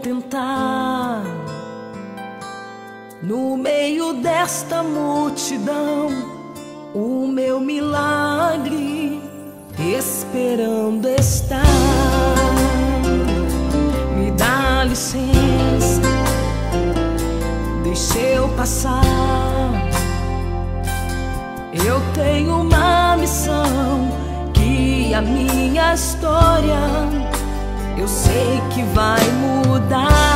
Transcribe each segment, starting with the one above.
tentar. No meio desta multidão, o meu milagre esperando estar. Me dá licença, deixe eu passar. Eu tenho uma missão que a minha história eu sei que vai mudar.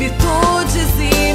virtudes e